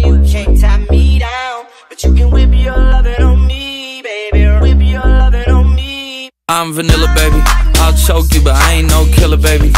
you can't tie me down, but you can whip your lovin' on me, baby. Whip your lovin' on me. I'm vanilla, baby. I'll choke you, but I ain't no killer, baby.